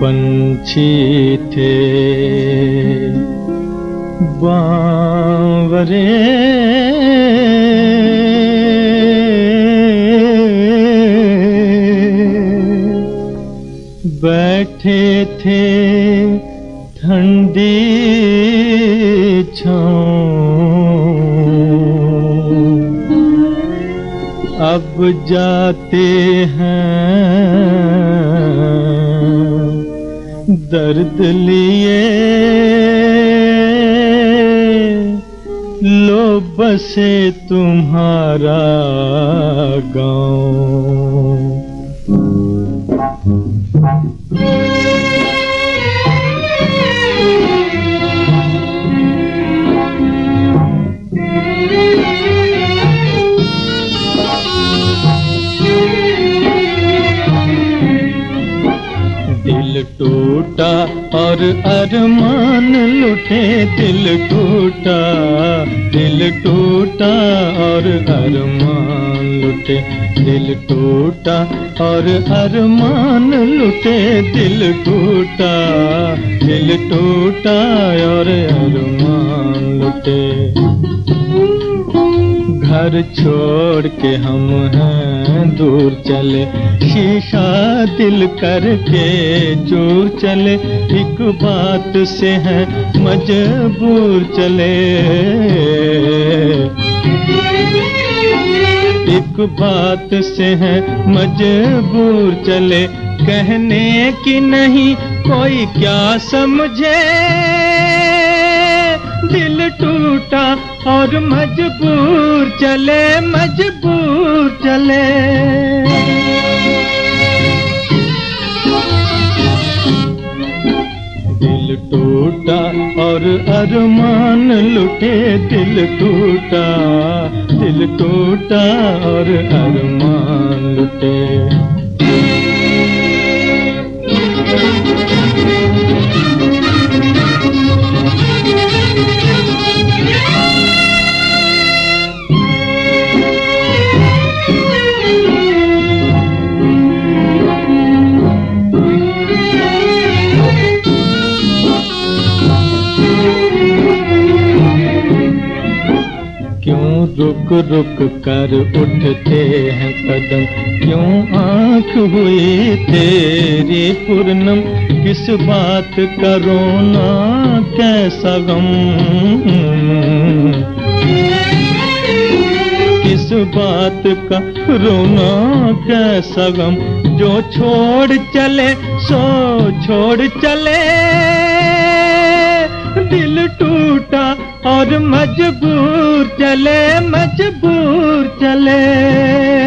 पंछी थे बावरे बैठे थे ठंडी अब जाते हैं। दर्द लिए लो बसे तुम्हारा गाँव। टूटा और अरमान लुटे, दिल टूटा दिल टूटा और अरमान लुटे, दिल टूटा और अरमान लुटे, दिल टूटा दिल टूटा और अरमान लुटे। घर छोड़ के हम हैं दूर चले। शीशा दिल करके चूर चले। एक बात से है मजबूर चले। एक बात से है मजबूर चले। कहने की नहीं, कोई क्या समझे? दिल टूटा और मजबूर चले मजबूर चले। दिल टूटा और अरमान लुटे, दिल टूटा। दिल टूटा और अरमान लुटे। क्यों रुक रुक कर उठते हैं कदम? क्यों आँख हुई तेरी पूर्णम? किस बात का रोना कैसा गम? किस बात का रोना कैसा गम? जो छोड़ चले, सो छोड़ चले। दिल टूटा और मजबूर चले मजबूर चले।